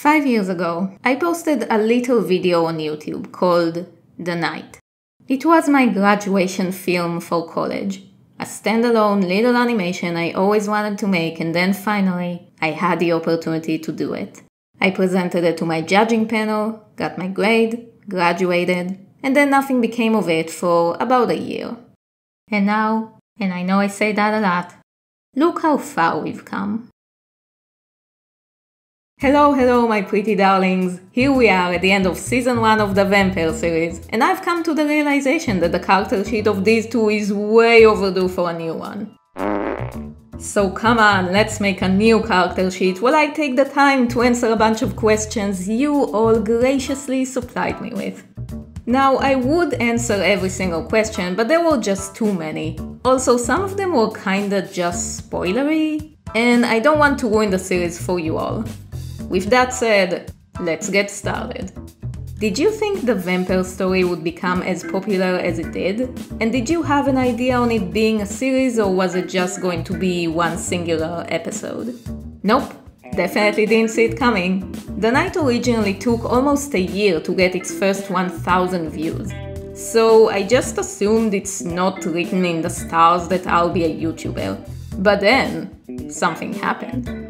Five years ago, I posted a little video on YouTube called The Night. It was my graduation film for college, a standalone little animation I always wanted to make, and then finally, I had the opportunity to do it. I presented it to my judging panel, got my grade, graduated, and then nothing became of it for about a year. And now, and I know I say that a lot, look how far we've come. Hello, hello, my pretty darlings. Here we are at the end of season 1 of the Vampire series, and I've come to the realization that the character sheet of these two is way overdue for a new one. So come on, let's make a new character sheet while I take the time to answer a bunch of questions you all graciously supplied me with. Now, I would answer every single question, but there were just too many. Also, some of them were kinda just spoilery, and I don't want to ruin the series for you all. With that said, let's get started. Did you think the vampire story would become as popular as it did? And did you have an idea on it being a series or was it just going to be one singular episode? Nope, definitely didn't see it coming. The night originally took almost a year to get its first 1000 views. So I just assumed it's not written in the stars that I'll be a YouTuber. But then, something happened.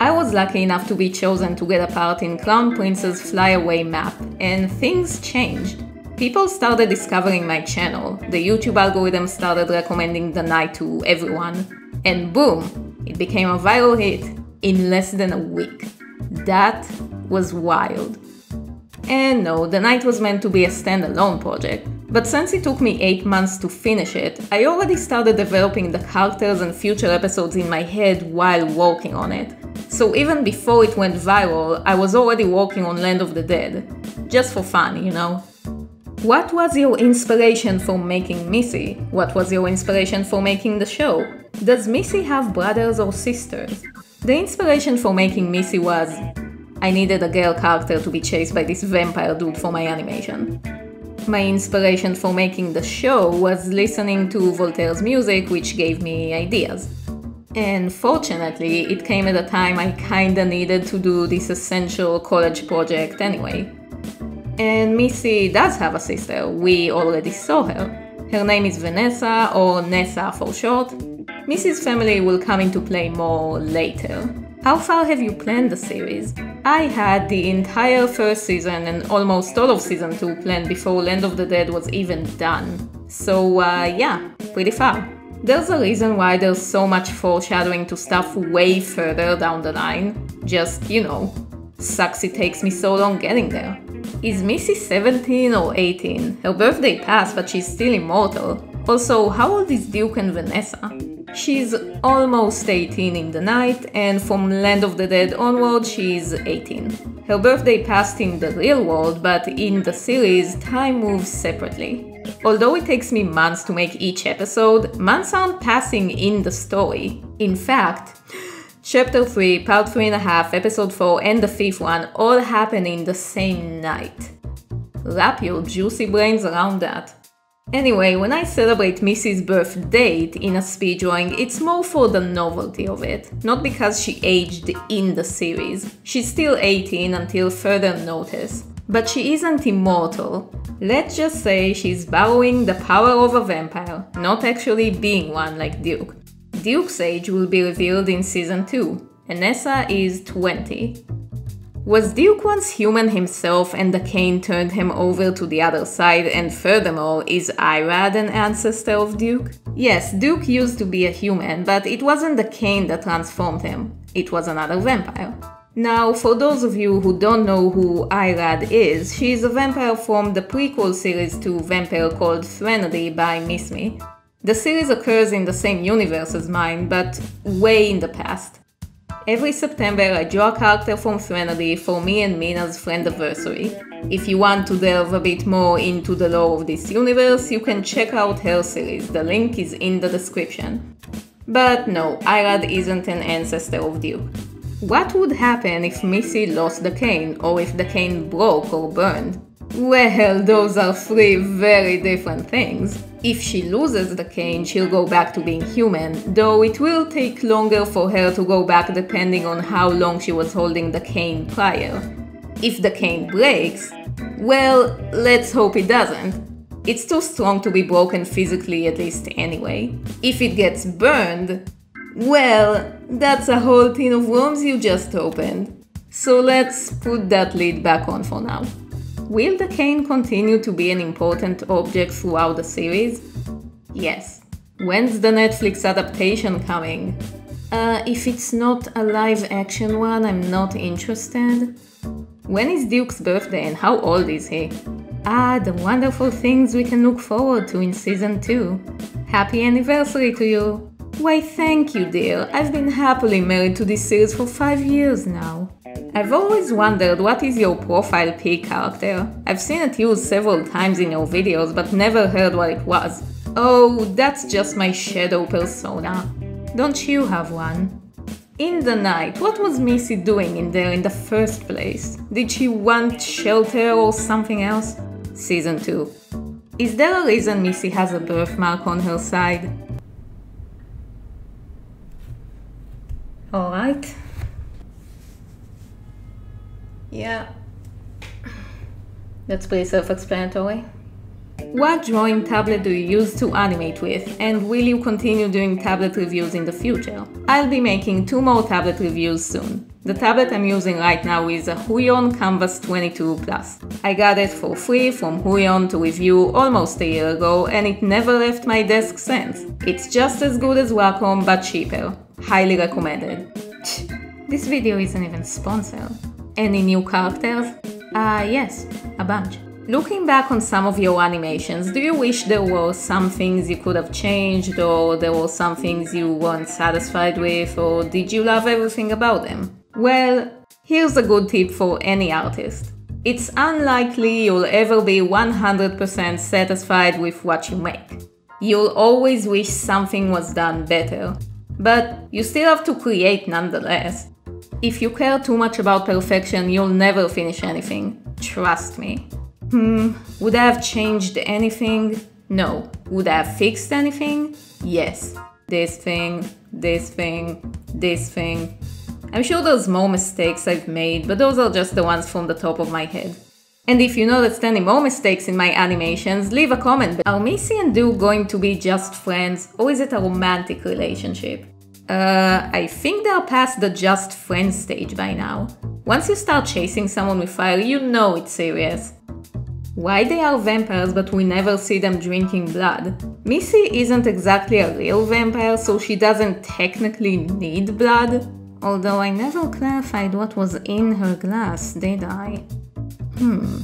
I was lucky enough to be chosen to get a part in Crown Prince's Flyaway map, and things changed. People started discovering my channel, the YouTube algorithm started recommending the night to everyone, and boom, it became a viral hit in less than a week. That was wild. And no, the night was meant to be a standalone project, but since it took me 8 months to finish it, I already started developing the characters and future episodes in my head while working on it. So even before it went viral, I was already working on Land of the Dead. Just for fun, you know. What was your inspiration for making Missy? What was your inspiration for making the show? Does Missy have brothers or sisters? The inspiration for making Missy was I needed a girl character to be chased by this vampire dude for my animation. My inspiration for making the show was listening to Voltaire's music, which gave me ideas. And fortunately, it came at a time I kinda needed to do this essential college project anyway. And Missy does have a sister, we already saw her. Her name is Vanessa, or Nessa for short. Missy's family will come into play more later. How far have you planned the series? I had the entire first season and almost all of season 2 planned before Land of the Dead was even done. So, uh, yeah, pretty far. There's a reason why there's so much foreshadowing to stuff way further down the line. Just, you know, sucks it takes me so long getting there. Is Missy 17 or 18? Her birthday passed, but she's still immortal. Also, how old is Duke and Vanessa? She's almost 18 in the night, and from Land of the Dead onward, she's 18. Her birthday passed in the real world, but in the series, time moves separately. Although it takes me months to make each episode, months aren't passing in the story. In fact, Chapter 3, Part 3.5, Episode 4, and the fifth one all happen in the same night. Wrap your juicy brains around that. Anyway, when I celebrate Missy's birth date in a speed drawing, it's more for the novelty of it, not because she aged in the series. She's still 18 until further notice. But she isn't immortal. Let's just say she's borrowing the power of a vampire, not actually being one like Duke. Duke's age will be revealed in season 2, and Nessa is 20. Was Duke once human himself and the cane turned him over to the other side and furthermore, is Irad an ancestor of Duke? Yes, Duke used to be a human, but it wasn't the cane that transformed him, it was another vampire. Now, for those of you who don't know who Irad is, she is a vampire from the prequel series to Vampire called Threnody by Miss Me. The series occurs in the same universe as mine, but way in the past. Every September I draw a character from Threnody for me and Mina's friendiversary. If you want to delve a bit more into the lore of this universe, you can check out her series, the link is in the description. But no, Irad isn't an ancestor of Duke. What would happen if Missy lost the cane, or if the cane broke or burned? Well, those are three very different things. If she loses the cane, she'll go back to being human, though it will take longer for her to go back depending on how long she was holding the cane prior. If the cane breaks, well, let's hope it doesn't. It's too strong to be broken physically, at least anyway. If it gets burned, well, that's a whole tin of worms you just opened. So let's put that lid back on for now. Will the cane continue to be an important object throughout the series? Yes. When's the Netflix adaptation coming? Uh, if it's not a live action one, I'm not interested. When is Duke's birthday and how old is he? Ah, the wonderful things we can look forward to in season 2. Happy anniversary to you! Why, thank you, dear. I've been happily married to this series for five years now. I've always wondered what is your profile pic character. I've seen it used several times in your videos, but never heard what it was. Oh, that's just my shadow persona. Don't you have one? In the night, what was Missy doing in there in the first place? Did she want shelter or something else? Season 2. Is there a reason Missy has a birthmark on her side? Alright. Yeah. That's pretty self explanatory. What drawing tablet do you use to animate with, and will you continue doing tablet reviews in the future? I'll be making two more tablet reviews soon. The tablet I'm using right now is a Huion Kamvas 22 Plus. I got it for free from Huion to review almost a year ago and it never left my desk since. It's just as good as Wacom but cheaper. Highly recommended. This video isn't even sponsored. Any new characters? Ah, uh, yes, a bunch. Looking back on some of your animations, do you wish there were some things you could have changed, or there were some things you weren't satisfied with, or did you love everything about them? Well, here's a good tip for any artist. It's unlikely you'll ever be 100% satisfied with what you make. You'll always wish something was done better, but you still have to create nonetheless. If you care too much about perfection, you'll never finish anything. Trust me. Hmm, would I have changed anything? No. Would I have fixed anything? Yes. This thing, this thing, this thing. I'm sure there's more mistakes I've made, but those are just the ones from the top of my head. And if you noticed any more mistakes in my animations, leave a comment. Are Missy and Duke going to be just friends, or is it a romantic relationship? Uh, I think they're past the just friends stage by now. Once you start chasing someone with fire, you know it's serious. Why they are vampires but we never see them drinking blood? Missy isn't exactly a real vampire, so she doesn't technically need blood. Although I never clarified what was in her glass, did I? Hmm.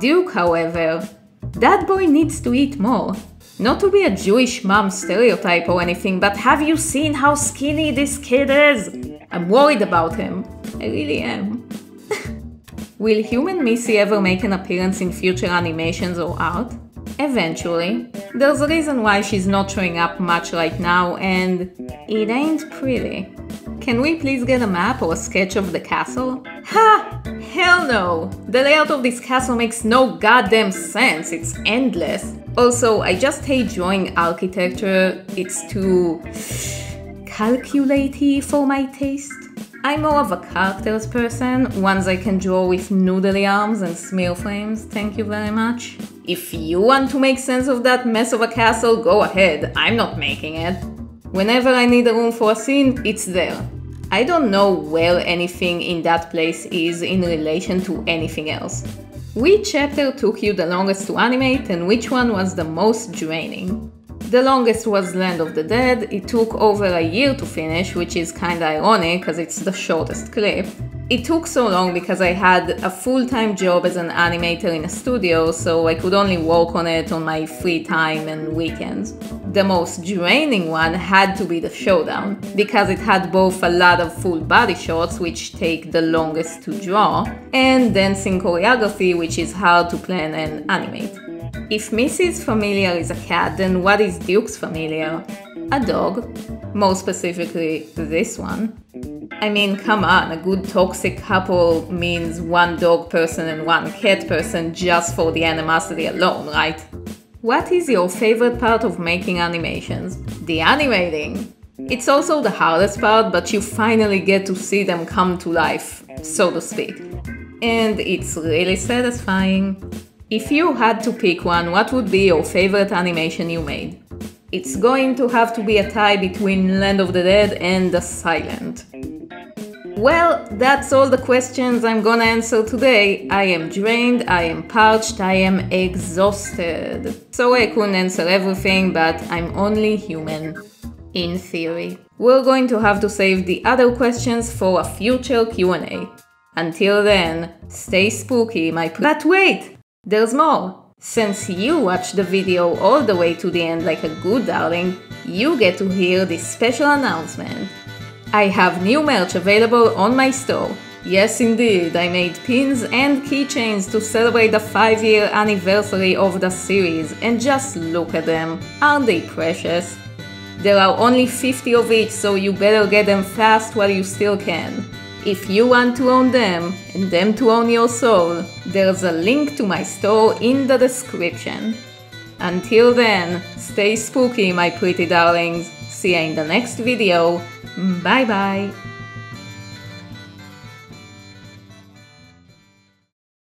Duke, however, that boy needs to eat more. Not to be a Jewish mom stereotype or anything, but have you seen how skinny this kid is? I'm worried about him. I really am. Will human Missy ever make an appearance in future animations or art? Eventually. There's a reason why she's not showing up much right now, and it ain't pretty. Can we please get a map or a sketch of the castle? Ha! Hell no! The layout of this castle makes no goddamn sense, it's endless. Also, I just hate drawing architecture, it's too calculaty for my taste. I'm more of a characters person, ones I can draw with noodly arms and smear flames, thank you very much. If you want to make sense of that mess of a castle, go ahead, I'm not making it. Whenever I need a room for a scene, it's there. I don't know where anything in that place is in relation to anything else. Which chapter took you the longest to animate and which one was the most draining? The longest was Land of the Dead. It took over a year to finish, which is kinda ironic because it's the shortest clip. It took so long because I had a full-time job as an animator in a studio, so I could only work on it on my free time and weekends. The most draining one had to be the showdown, because it had both a lot of full body shots, which take the longest to draw, and dancing choreography, which is hard to plan and animate. If Missy's familiar is a cat, then what is Duke's familiar? A dog. More specifically, this one. I mean, come on, a good toxic couple means one dog person and one cat person just for the animosity alone, right? What is your favorite part of making animations? The animating. It's also the hardest part, but you finally get to see them come to life, so to speak. And it's really satisfying. If you had to pick one, what would be your favorite animation you made? It's going to have to be a tie between Land of the Dead and The Silent. Well, that's all the questions I'm gonna answer today. I am drained, I am parched, I am exhausted. So I couldn't answer everything, but I'm only human. In theory. We're going to have to save the other questions for a future Q&A. Until then, stay spooky, my But wait! There's more! Since you watched the video all the way to the end like a good darling, you get to hear this special announcement. I have new merch available on my store. Yes, indeed, I made pins and keychains to celebrate the 5 year anniversary of the series, and just look at them. Aren't they precious? There are only 50 of each, so you better get them fast while you still can. If you want to own them, and them to own your soul, there's a link to my store in the description. Until then, stay spooky, my pretty darlings. See you in the next video. Bye bye.